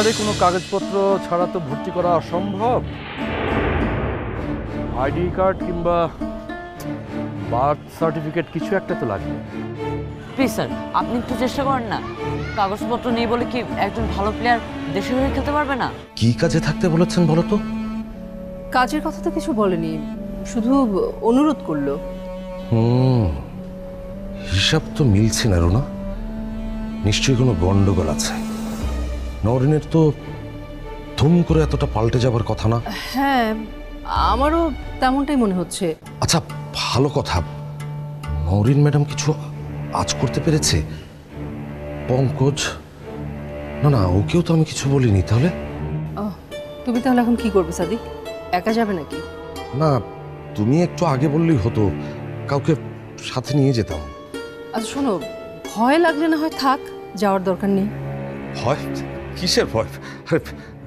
একেবারে কোনো কাগজপত্র ছাড়া তো ভর্তি করা অসম্ভব। আইডি কার্ড কিংবা বার্থ সার্টিফিকেট কিছু একটা তো লাগবে। প্লিজ স্যার আপনি একটু চেষ্টা করেন না। কাগজপত্র নেই বলে কি একজন ভালো প্লেয়ার দেশের হয়ে খেলতে পারবে না? কি কাজে থাকতে বলেছেন বলো তো? কাজের কথা তো কিছু বলেনি শুধু অনুরোধ করল। হুম হিসাব তো মিলছে না রুনা। নিশ্চয়ই কোনো গন্ডগোল আছে। নরিনের তো ধুম করে এতটা পাল্টে যাবার কথা না? হ্যাঁ আমারও তেমনটাই মনে হচ্ছে। আচ্ছা ভালো কথা। নরিন ম্যাডাম কিছু আজ করতে পেরেছে? পঙ্কজ? না না ওকেও তো আমি কিছু বলিনি তাহলে? তুমি তাহলে এখন কি করবে সাদিক একা যাবে নাকি? না তুমি একটু আগে বললেই হতো কাউকে সাথে নিয়ে যেতাম। আচ্ছা শোনো ভয় লাগলে না হয় থাক যাওয়ার দরকার নেই। ভয় কিসের ভয়? আরে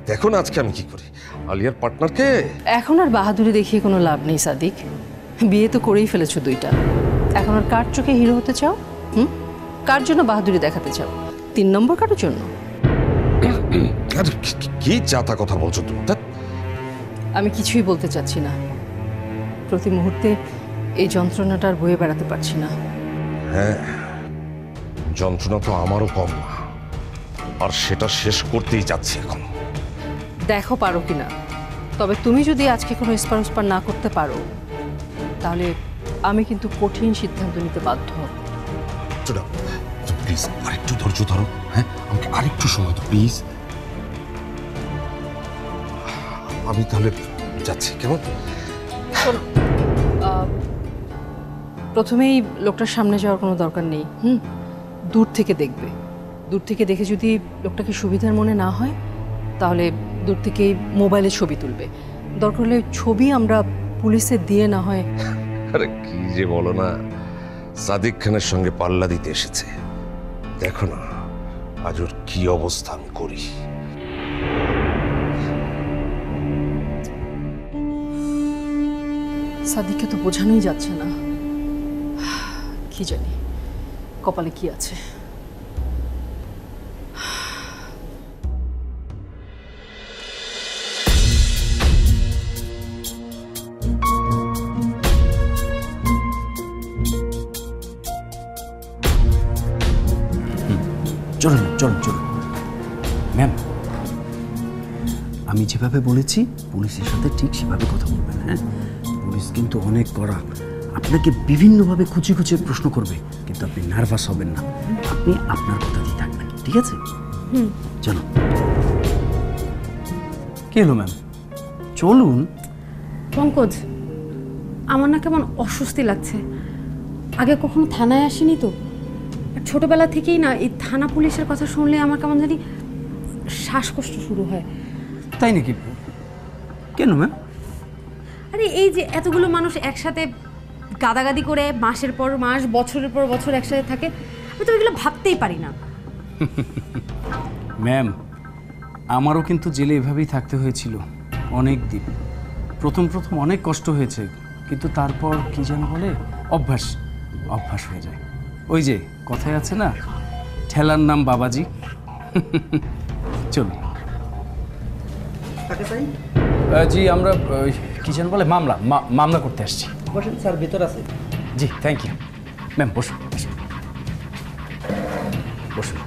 দেখো না আজকে আমি কি করি। আলিয়ার পার্টনারকে এখন আর বাহাদুরি দেখিয়ে কোনো লাভ নেই সাদিক। বিয়ে তো করেই ফেলেছো দুইটা। এখন আর কার চোখে হিরো হতে চাও? হুম? কার জন্য বাহাদুরি দেখাতে চাও? তিন নম্বর কারোর জন্য? কি- কি কথা বলছো তুমি? আমি কিছুই বলতে চাচ্ছি না। প্রতি মুহূর্তে এই যন্ত্রণাটা আর বয়ে বেড়াতে পারছি না। হ্যাঁ যন্ত্রণা তো আমারও কম না। আর সেটা শেষ করতেই যাচ্ছি এখন। দেখো পারো কিনা। তবে তুমি যদি আজকে কোনো স্পার উস্পার না করতে পারো তাহলে আমি কিন্তু কঠিন সিদ্ধান্ত নিতে বাধ্য হব। প্লিজ আরেকটু ধৈর্য ধরো হ্যাঁ? আমাকে আরেকটু সময় দাও প্লিজ আমি তাহলে যাচ্ছি কেমন? প্রথমেই লোকটার সামনে যাওয়ার কোনো দরকার নেই হুম? দূর থেকে দেখবে। দূর থেকে দেখে যদি লোকটাকে সুবিধার মনে না হয় তাহলে দূর থেকেই মোবাইলে ছবি তুলবে। দরকার হলে ছবি আমরা পুলিশে দিয়ে না হয়। আরে কি যে বলো না সাদিক খানের সঙ্গে পাল্লা দিতে এসেছে। দেখো না আজ ওর কি অবস্থা আমি করি। সাদিককে তো বোঝানোই যাচ্ছে না। কি জানি কপালে কি আছে। চলুন চলুন ম্যাম আমি যেভাবে বলেছি পুলিশের সাথে ঠিক সেভাবে কথা বলবেন হ্যাঁ? পুলিশ কিন্তু অনেক কড়া। আপনাকে বিভিন্নভাবে খুঁজে খুঁজে প্রশ্ন করবে কিন্তু আপনি নার্ভাস হবেন না। আপনি আপনার কথা কথাতেই থাকবেন ঠিক আছে? চলো। কে হলো ম্যাম? চলুন। পঙ্কজ আমার না কেমন অস্বস্তি লাগছে। আগে কখনো থানায় আসেনি তো? ছোটবেলা থেকেই না এই থানা পুলিশের কথা শুনলে আমার কেমন জানি শ্বাসকষ্ট শুরু হয়। তাই নাকি? কেন ম্যাম? আরে এই যে এতগুলো মানুষ একসাথে গাদাগাদি করে মাসের পর মাস বছরের পর বছর একসাথে থাকে আমি তো এগুলো ভাবতেই পারি না। ম্যাম আমারও কিন্তু জেলে এভাবেই থাকতে হয়েছিল অনেক দিন। প্রথম প্রথম অনেক কষ্ট হয়েছে কিন্তু তারপর কি যেন বলে অভ্যাস অভ্যাস হয়ে যায়। ওই যে কথায় আছে না? ঠেলার নাম বাবাজি। চলুন। জি আমরা কি যেন বলে মামলা মামলা করতে আসছি। বসেন স্যার ভেতর আছে। জি থ্যাংক ইউ। ম্যাম বসুন বসুন। বসুন।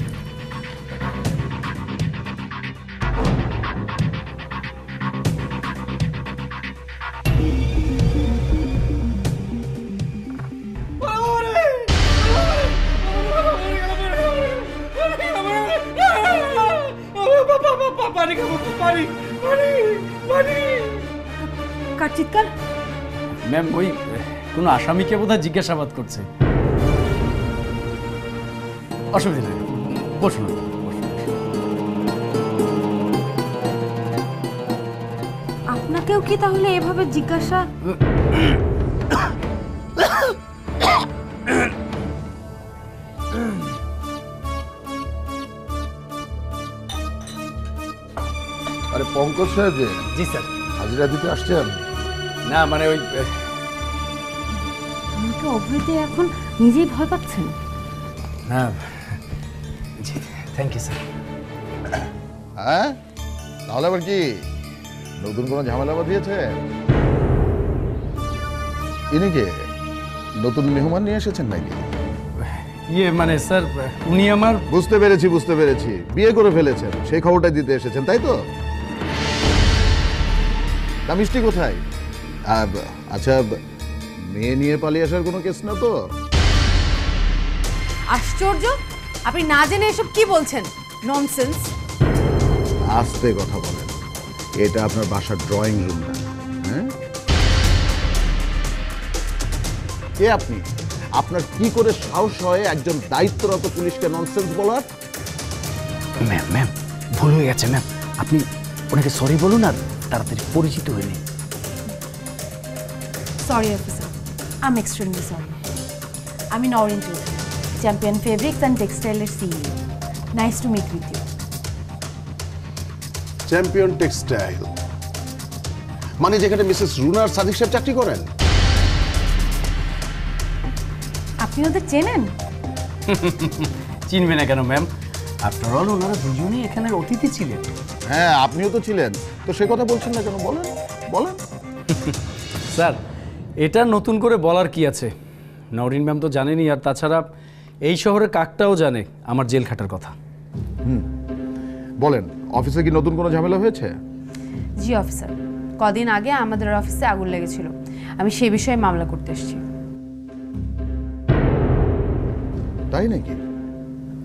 কার ম্যাম ওই কোনো আসামিকে বোধহয় জিজ্ঞাসাবাদ করছে। অসুবিধা নেই। বসুন। আপনাকেও কি তাহলে এভাবে জিজ্ঞাসা? আরে পঙ্কজ সাহেব যে জি স্যার। হাজিরা দিতে আসছেন? না মানে ওই আমাকে অভয়তে এখন নিজেই ভয় পাচ্ছেন? না জি থ্যাংক ইউ স্যার হ্যাঁ? তাহলে আবার কি? নতুন কোনো ঝামেলা বাঁধিয়েছে? ইনি কে? নতুন মেহমান নিয়ে এসেছেন নাকি? ইয়ে মানে স্যার উনি আমার বুঝতে পেরেছি বুঝতে পেরেছি। বিয়ে করে ফেলেছেন। সেই খবরটা দিতে এসেছেন তাই তো? তা মিষ্টি কোথায়? আচ্ছা মেয়ে নিয়ে পালিয়ে আসার কোনো কেস না তো? আশ্চর্য! আপনি না জেনে এসব কি বলছেন? ননসেন্স আস্তে কথা বলেন। এটা আপনার বাসার ড্রয়িং রুম না হ্যাঁ? কে আপনি আপনার কি করে সাহস হয় একজন দায়িত্বরত পুলিশকে ননসেন্স বলার? ম্যাম ম্যাম ভুল হয়ে গেছে ম্যাম। আপনি ওনাকে সরি বলুন আর তাড়াতাড়ি পরিচিত হয়ে নিন। Sorry officer I am extremely sorry আমি Norin Chowdhury champion fabrics and টেক্সটাইলের CEO nice to meet with you champion textile মানে যেখানে মিসেস রুনার সাদিক সাহেব চাকরি করেন? আপনি ওদের চেনেন? চিনবে না কেন ম্যাম আফটার অল ওনারা দুজনেই এখানের অতিথি ছিলেন। হ্যাঁ আপনিও তো ছিলেন। তো সে কথা বলছেন না কেন? বলেন বলেন। স্যার এটা নতুন করে বলার কি আছে? নরিন ম্যাম তো জানেনই আর তাছাড়া এই শহরে কাকটাও জানে আমার জেল খাটার কথা। হুম। বলেন অফিসে কি নতুন কোনো ঝামেলা হয়েছে? জি অফিসার। কদিন আগে আমাদের অফিসে আগুন লেগেছিল। আমি সেই বিষয়ে মামলা করতে এসেছি। তাই নাকি?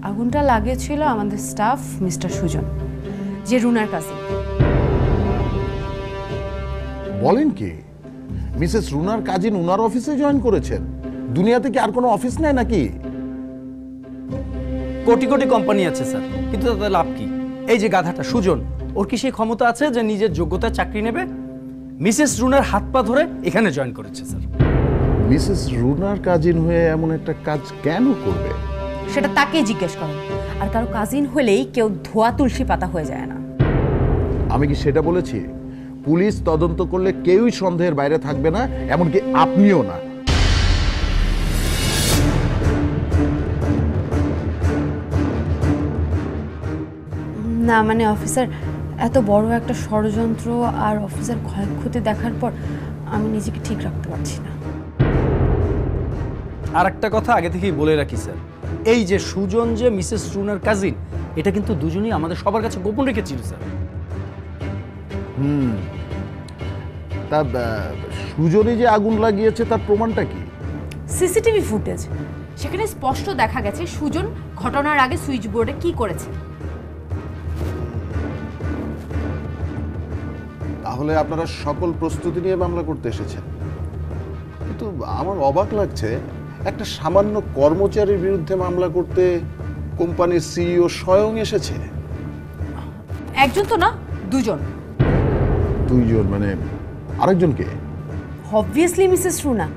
আগুনটা লাগিয়েছিল আমাদের স্টাফ মিস্টার সুজন যে রুনার কাছে বলেন কি? মিসেস রুনার কাজিন উনার অফিসে জয়েন করেছেন। দুনিয়াতে কি আর কোনো অফিস নেই নাকি? কোটি কোটি কোম্পানি আছে স্যার। কিন্তু তাতে লাভ কি? এই যে গাধাটা সুজন ওর কি সেই ক্ষমতা আছে যে নিজের যোগ্যতায় চাকরি নেবে? মিসেস রুনার হাত পা ধরে এখানে জয়েন করেছে স্যার। মিসেস রুনার কাজিন হয়ে এমন একটা কাজ কেন করবে? সেটা তাকেই জিজ্ঞেস করেন আর কারও কাজিন হলেই কেউ ধোয়া তুলসী পাতা হয়ে যায় না। আমি কি সেটা বলেছি? পুলিশ তদন্ত করলে কেউই সন্দেহের বাইরে থাকবে না এমনকি আপনিও না। না মানে অফিসার এত বড় একটা ষড়যন্ত্র আর অফিসার ক্ষয়ক্ষতি দেখার পর আমি নিজেকে ঠিক রাখতে পারছি না। আর একটা কথা আগে থেকেই বলে রাখি স্যার। এই যে সুজন যে মিসেস রুনার কাজিন এটা কিন্তু দুজনেই আমাদের সবার কাছে গোপন রেখেছিল স্যার। তা আহ, সুজনই যে আগুন লাগিয়েছে তার প্রমাণটা কি? CCTV footage. সেখানে স্পষ্ট দেখা গেছে সুজন ঘটনার আগে সুইচ বোর্ডে কি করেছে। তাহলে আপনারা সকল প্রস্তুতি নিয়ে মামলা করতে এসেছেন। কিন্তু আমার অবাক লাগছে একটা সামান্য কর্মচারীর বিরুদ্ধে মামলা করতে কোম্পানির সিইও স্বয়ং এসেছে। একজন তো না দুজন। দুইজন মানে আরেকজনকে? অবভিয়াসলি মিসেস রুনা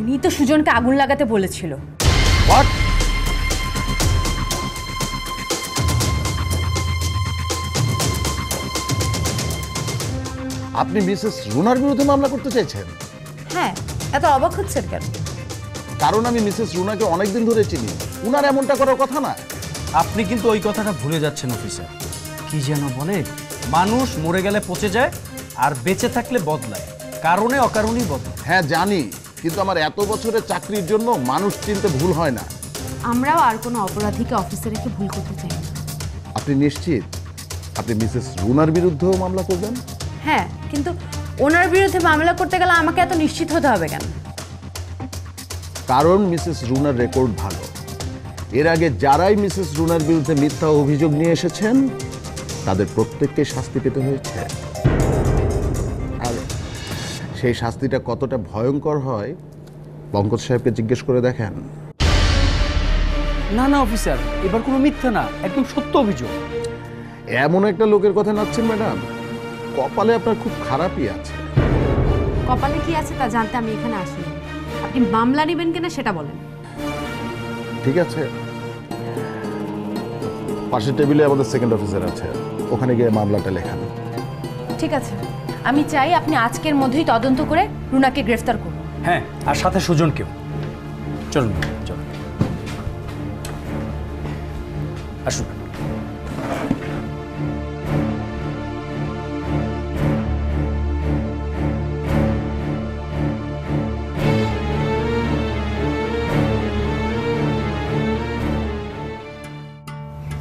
উনি তো সুজনকে আগুন লাগাতে বলেছিল। হোয়াট আপনি মিসেস রুনার বিরুদ্ধে মামলা করতে চাইছেন? হ্যাঁ এত অবাক হচ্ছেন কেন? কারণ আমি মিসেস রুনাকে অনেকদিন ধরে চিনি। উনার এমনটা করার কথা না। আপনি কিন্তু ওই কথাটা ভুলে যাচ্ছেন অফিসার। কি যেন বলে মানুষ মরে গেলে পচে যায় আর বেঁচে থাকলে বদলায়। কারণে অকারণেই বদলায়। হ্যাঁ জানি কিন্তু আমার এত বছরের চাকরির জন্য মানুষ চিনতে ভুল হয় না। আমরাও আর কোনো অপরাধীকে অফিসে রেখে ভুল করতে চাই না। আপনি নিশ্চিত? আপনি মিসেস রুনার বিরুদ্ধেও মামলা করবেন? হ্যাঁ কিন্তু ওনার বিরুদ্ধে মামলা করতে গেলে আমাকে এত নিশ্চিত হতে হবে কেন? কারণ মিসেস রুনার রেকর্ড ভালো। এর আগে যারাই মিসেস রুনার বিরুদ্ধে মিথ্যা অভিযোগ নিয়ে এসেছেন তাদের প্রত্যেককে শাস্তি পেতে হয়েছে। সেই শাস্তিটা কতটা ভয়ঙ্কর হয় পঙ্কজ সাহেবকে জিজ্ঞেস করে দেখেন। না না অফিসার এবার কোনো মিথ্যা না একদম সত্য অভিযোগ। এমন একটা লোকের কথা নাচ্ছেন ম্যাডাম। কপালে আপনার খুব খারাপই আছে। কপালে কি আছে তা জানতে আমি এখানে আসিনি। আপনি মামলা নেবেন কিনা সেটা বলেন। ঠিক আছে। পাশের টেবিলে আমাদের সেকেন্ড অফিসার আছে। ওখানে গিয়ে মামলাটা লেখান। ঠিক আছে। আমি চাই আপনি আজকের মধ্যেই তদন্ত করে রুনাকে গ্রেফতার করুন। হ্যাঁ আর সাথে সুজনকেও। চলুন চলুন।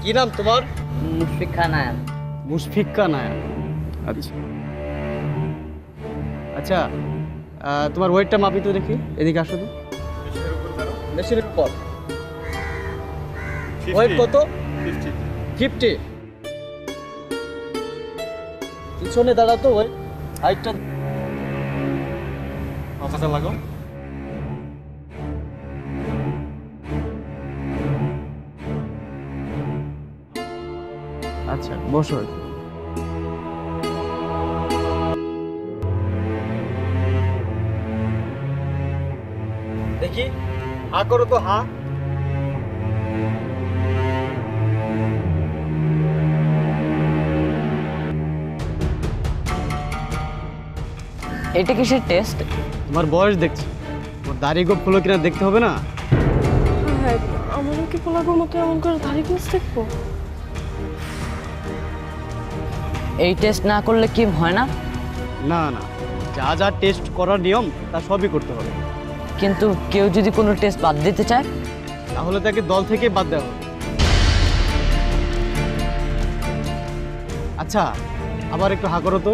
কি নাম তোমার? মুশফিক খান মুশফিক খান আচ্ছা। আচ্ছা তোমার ওয়েটটা মাপি তো দেখি এদিকে আসো তো। বেশির উপর। ওয়েট কত? ফিফটি পিছনে দাঁড়া তো ওয়েট হাইটটা মাথাটা লাগাও। আচ্ছা বসো দেখি হা করো তো হা। এটা কিসের টেস্ট তোমার বয়স দেখছি। তোমার দাড়ি গোপ হলো কিনা দেখতে হবে না? হ্যাঁ আমারও কি পোলাগোর মতো এমন করে দাড়ি গোছ দেখব? এই টেস্ট না করলে কি হয় না? না না। যা যা টেস্ট করার নিয়ম তা সবই করতে হবে। কিন্তু কেউ যদি কোনো টেস্ট বাদ দিতে চায়? তাহলে তাকে দল থেকে বাদ দেওয়া আচ্ছা আবার একটু হা করো তো।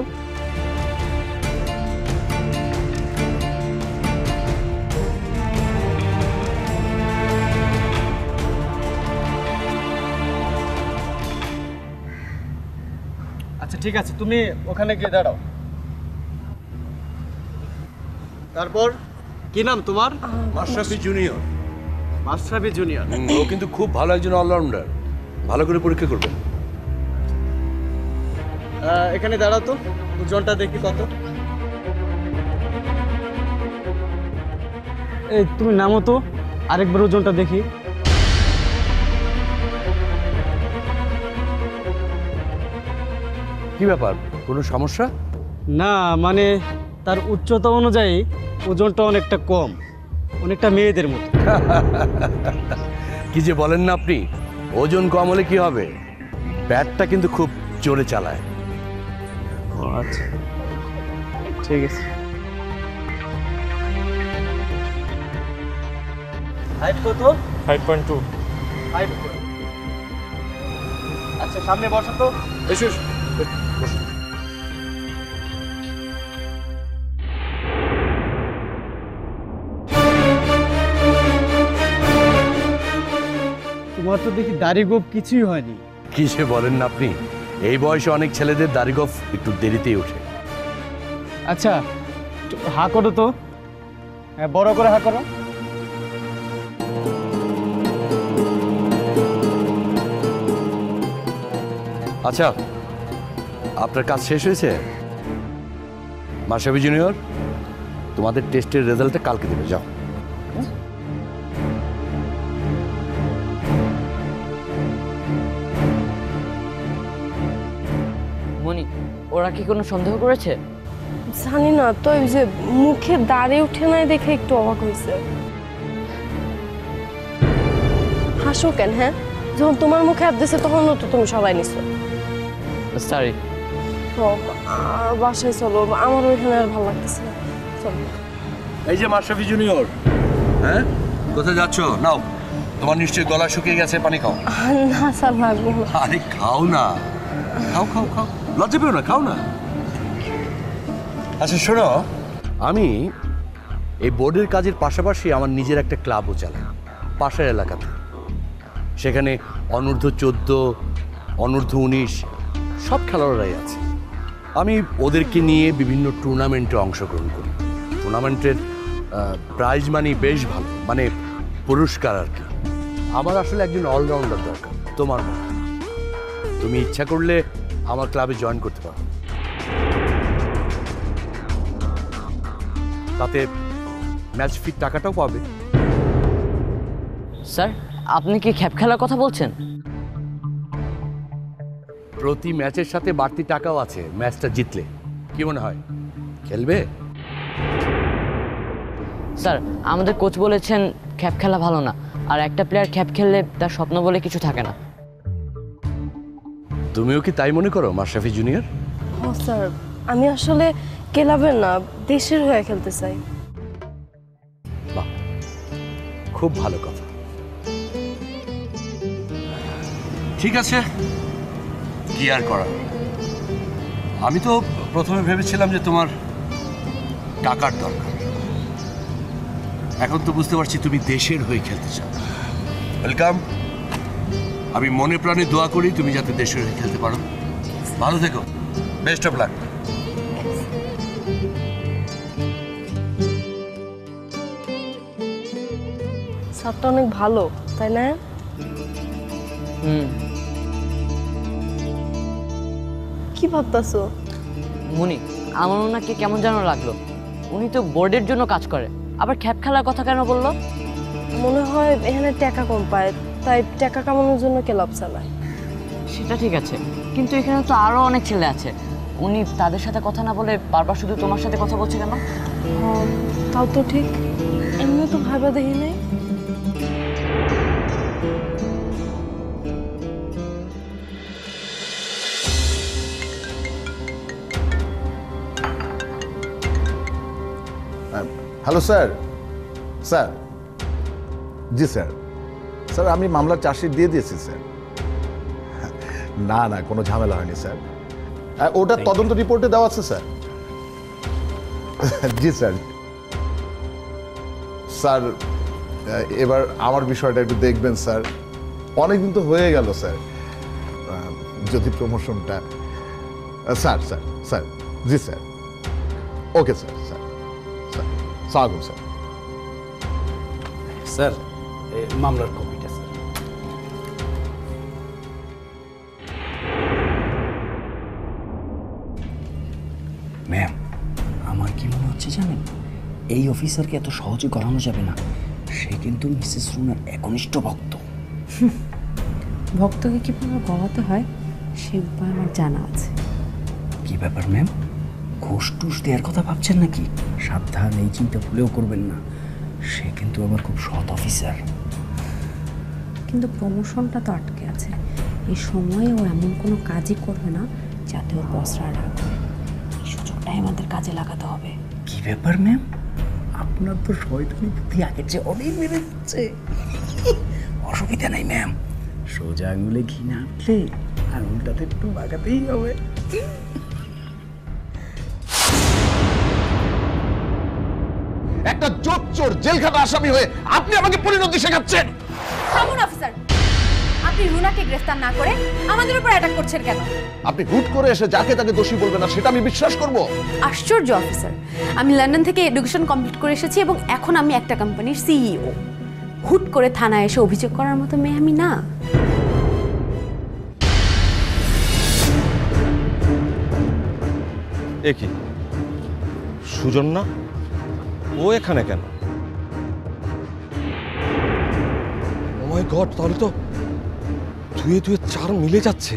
আচ্ছা ঠিক আছে, তুমি ওখানে গিয়ে দাঁড়াও। তারপর? কি নাম তোমার? মাশরাফি জুনিয়র মাশরাফি জুনিয়র ও কিন্তু খুব ভালো একজন অলরাউন্ডার ভালো করে পরীক্ষা করবেন আহ, এখানে দাঁড়াও তো। ওজনটা দেখি কত। এই তুমি নামো তো। আরেকবার ওজনটা দেখি। কি ব্যাপার? কোনো সমস্যা? না মানে তার উচ্চতা অনুযায়ী ওজনটা অনেকটা কম অনেকটা মেয়েদের মতো। কি যে বলেন না আপনি ওজন কম হলে কি হবে? ব্যাটটা কিন্তু খুব জোরে চালায়। ও আচ্ছা। ঠিক আছে। হাইট কত? ফাইভ পয়েন্ট টু ফাইভ আচ্ছা সামনে বসো তো। এসো। তোমার তো দেখি দাড়ি গোপ কিছুই হয়নি। কি যে বলেন না আপনি? এই বয়সে অনেক ছেলেদের দাড়িগফ একটু দেরিতেই ওঠে। আচ্ছা হা করো তো। হ্যাঁ বড় করে হা করো। আচ্ছা আপনার কাজ শেষ হয়েছে? মাসাবি জুনিয়র তোমাদের টেস্টের রেজাল্টটা কালকে দেবে যাও। ওরা কি কোনো সন্দেহ করেছে? জানি না তো ওই যে মুখে দাঁড়ে উঠে নাই দেখে একটু অবাক হয়েছে হাসো কেন হ্যাঁ? যখন তোমার মুখে হাত দিছে তখন তো তুমি সবাই নিছো। সরি বাসায় চলো আমার ওইখানে আর ভালো লাগতেছে না। চলো। এই যে মাসাবি জুনিয়র হ্যাঁ? কোথায় যাচ্ছ? নাও তোমার নিশ্চয়ই গলা শুকিয়ে গেছে পানি খাও। না স্যার লাগবে না। আরে খাও না। খাও খাও খাও। লজ্জা পেও না, খাও না। আচ্ছা শোনো। আমি এই বোর্ডের কাজের পাশাপাশি আমার নিজের একটা ক্লাবও চালাই, পাশের এলাকাতে। সেখানে অনূর্ধ্ব চোদ্দ, অনূর্ধ্ব উনিশ, সব খেলোয়াড়রাই আছে। আমি ওদেরকে নিয়ে বিভিন্ন টুর্নামেন্টে অংশগ্রহণ করি। টুর্নামেন্টের প্রাইজ মানি বেশ ভালো মানে পুরস্কার আর কি। আমার আসলে একজন অলরাউন্ডার দরকার, তোমার মতো। তুমি ইচ্ছা করলে আমার ক্লাবে জয়েন করতে পারো। তাতে ম্যাচ ফিট টাকাটাও পাবে। স্যার আপনি কি খ্যাপ খেলার কথা বলছেন? প্রতি ম্যাচের সাথে বাড়তি টাকাও আছে ম্যাচটা জিতলে। কি মনে হয়? খেলবে? স্যার আমাদের কোচ বলেছেন খ্যাপ খেলা ভালো না আর একটা প্লেয়ার খ্যাপ খেললে তার স্বপ্ন বলে কিছু থাকে না। তুমিও কি তাই মনে করো মাশরাফি জুনিয়র? ও স্যার আমি আসলে ক্লাবের না দেশের হয়ে খেলতে চাই। বাহ খুব ভালো কথা। ঠিক আছে কি আর করা? আমি তো প্রথমে ভেবেছিলাম যে তোমার টাকার দরকার। এখন তো বুঝতে পারছি তুমি দেশের হয়ে খেলতে চাও। ওয়েলকাম আমি মনে প্রাণে দোয়া করি তুমি যাতে দেশের হয়ে খেলতে পারো। ভালো থেকো। বেস্ট অফ লাক স্যারটা অনেক ভালো তাই না? হুম। কি ভাবতাছো? মুনি আমার ওনাকে কেমন যেন লাগল। উনি তো বোর্ডের জন্য কাজ করে। আবার খ্যাপ খেলার কথা কেন বলল? মনে হয় এখানে টাকা কম পায়। তাই টাকা কামানোর জন্য ক্লাব চালায়? সেটা ঠিক আছে কিন্তু এখানে তো আরও অনেক ছেলে আছে। উনি তাদের সাথে কথা না বলে বারবার শুধু তোমার সাথে কথা বলছে কেন? হ্যাঁ, তাও তো ঠিক। এমনি তো ভাবা দেখি নাই। Hello sir. স্যার। জি স্যার। স্যার আমি মামলার চার্জশিট দিয়ে দিয়েছি স্যার। না না কোনো ঝামেলা হয়নি স্যার। ওটা তদন্ত রিপোর্টে দেওয়া আছে স্যার। জি স্যার। স্যার এবার আমার বিষয়টা একটু দেখবেন স্যার। অনেকদিন তো হয়ে গেল স্যার যদি প্রমোশনটা স্যার স্যার স্যার জি sir. Okay sir sir sir. স্বাগত স্যার। স্যার মামলার এই অফিসারকে এত সহজে গড়ানো যাবে না। সে কিন্তু মিসেস রুনার একনিষ্ঠ ভক্ত। ভক্তকে কীভাবে গলাতে হয়? সে উপায় আমার জানা আছে। কি ব্যাপার ম্যাম? ঘুষ টুস দেওয়ার কথা ভাবছেন নাকি? সাবধান এই চিন্তা ভুলেও করবেন না। সে কিন্তু আবার খুব সৎ অফিসার। কিন্তু প্রমোশনটা তো আটকে আছে। এই সময়ে ও এমন কোনো কাজই করবে না যাতে ওর বসরা হয়। এই সুযোগটাই আমাদের কাজে লাগাতে হবে। কি ব্যাপার ম্যাম? আপনার তো শয়তানি বুদ্ধি আগের চেয়ে অনেক বেড়ে যাচ্ছে অসুবিধা নাই ম্যাম সোজা আঙুলে ঘি না উঠলে আঙুলটাতে একটু বাগাতেই হবে। একটা চোর চোর জেলখানা আসামি হয়ে আপনি আমাকে পরিণতি শেখাচ্ছেন। থামুন অফিসার আপনি রুনাকে গ্রেফতার না করে আমাদের উপর অ্যাটাক করছেন কেন? আপনি হুট করে এসে যাকে তাকে দোষী বলবেন না সেটা আমি বিশ্বাস করব। আশ্চর্য অফিসার আমি লন্ডন থেকে এডুকেশন কমপ্লিট করে এসেছি এবং এখন আমি একটা কোম্পানির সিইও হুট করে থানায় এসে অভিযোগ করার মতো মেয়ে আমি না। এ কি? সুজন না? ও এখানে কেন? ও মাই গড তাহলে তো ধুয়ে ধুয়ে চার মিলে যাচ্ছে।